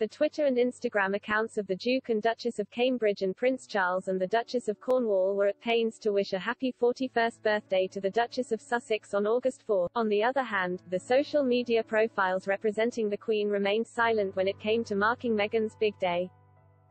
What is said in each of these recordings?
The Twitter and Instagram accounts of the Duke and Duchess of Cambridge and Prince Charles and the Duchess of Cornwall were at pains to wish a happy 41st birthday to the Duchess of Sussex on August 4. On the other hand, the social media profiles representing the Queen remained silent when it came to marking Meghan's big day.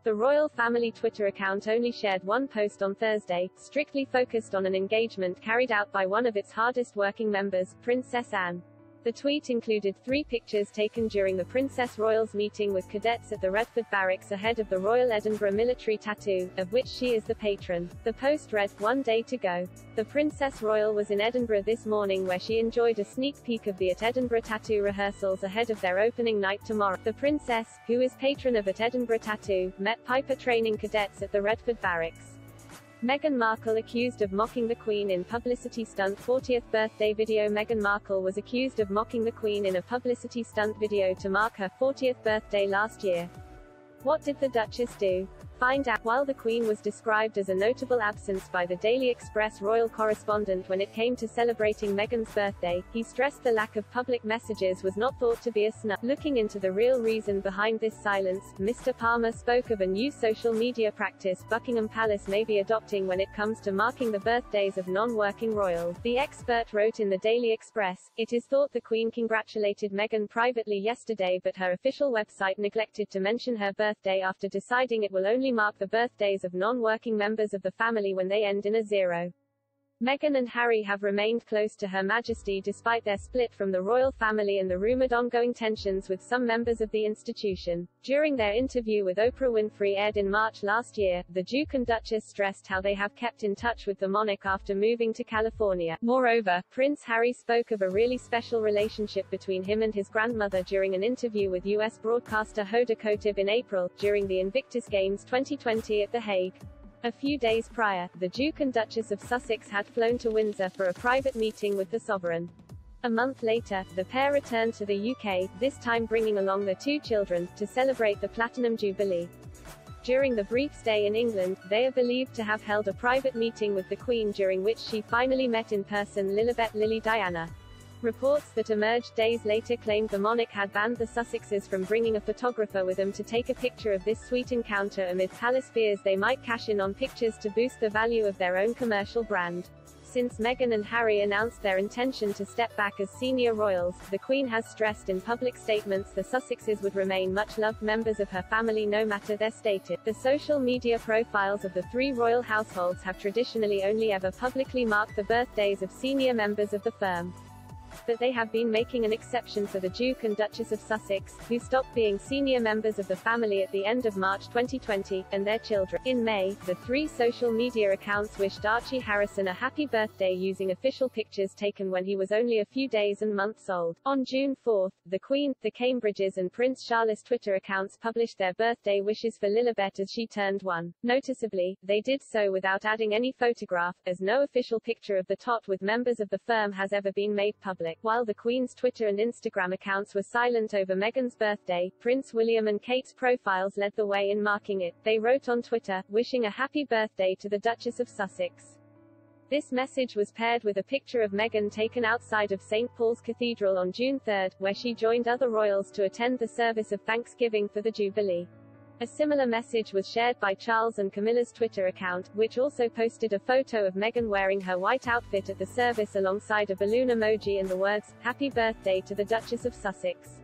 The royal family Twitter account only shared one post on Thursday, strictly focused on an engagement carried out by one of its hardest working members, Princess Anne. The tweet included three pictures taken during the Princess Royal's meeting with cadets at the Redford Barracks ahead of the Royal Edinburgh Military Tattoo, of which she is the patron. The post read, One day to go. The Princess Royal was in Edinburgh this morning where she enjoyed a sneak peek of the at Edinburgh Tattoo rehearsals ahead of their opening night tomorrow. The Princess, who is patron of at Edinburgh Tattoo, met Piper training cadets at the Redford Barracks. Meghan Markle accused of mocking the Queen in publicity stunt 40th birthday video Meghan Markle was accused of mocking the Queen in a publicity stunt video to mark her 40th birthday last year. What did the Duchess do? Find out. While the Queen was described as a notable absence by the Daily Express royal correspondent when it came to celebrating Meghan's birthday, he stressed the lack of public messages was not thought to be a snub. Looking into the real reason behind this silence, Mr. Palmer spoke of a new social media practice Buckingham Palace may be adopting when it comes to marking the birthdays of non-working royals. The expert wrote in the Daily Express, It is thought the Queen congratulated Meghan privately yesterday but her official website neglected to mention her birthday after deciding it will only mark the birthdays of non-working members of the family when they end in a zero. Meghan and Harry have remained close to Her Majesty despite their split from the royal family and the rumored ongoing tensions with some members of the institution. During their interview with Oprah Winfrey aired in March last year, the Duke and Duchess stressed how they have kept in touch with the monarch after moving to California. Moreover, Prince Harry spoke of a really special relationship between him and his grandmother during an interview with U.S. broadcaster Hoda Kotb in April, during the Invictus Games 2020 at The Hague. A few days prior, the Duke and Duchess of Sussex had flown to Windsor for a private meeting with the sovereign. A month later, the pair returned to the UK, this time bringing along their two children, to celebrate the Platinum Jubilee. During the brief stay in England, they are believed to have held a private meeting with the Queen during which she finally met in person Lilibet Lily Diana. Reports that emerged days later claimed the monarch had banned the Sussexes from bringing a photographer with them to take a picture of this sweet encounter amid palace fears they might cash in on pictures to boost the value of their own commercial brand. Since Meghan and Harry announced their intention to step back as senior royals, the Queen has stressed in public statements the Sussexes would remain much loved members of her family no matter their status. The social media profiles of the three royal households have traditionally only ever publicly marked the birthdays of senior members of the firm that they have been making an exception for the Duke and Duchess of Sussex, who stopped being senior members of the family at the end of March 2020, and their children. In May, the three social media accounts wished Archie Harrison a happy birthday using official pictures taken when he was only a few days and months old. On June 4, the Queen, the Cambridges and Prince Charles Twitter accounts published their birthday wishes for Lilibet as she turned one. Noticeably, they did so without adding any photograph, as no official picture of the tot with members of the firm has ever been made public public. While the Queen's Twitter and Instagram accounts were silent over Meghan's birthday, Prince William and Kate's profiles led the way in marking it. They wrote on Twitter, wishing a happy birthday to the Duchess of Sussex. This message was paired with a picture of Meghan taken outside of St. Paul's Cathedral on June 3, where she joined other royals to attend the service of Thanksgiving for the Jubilee. A similar message was shared by Charles and Camilla's Twitter account, which also posted a photo of Meghan wearing her white outfit at the service alongside a balloon emoji and the words, Happy Birthday to the Duchess of Sussex.